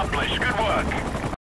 accomplished. Good.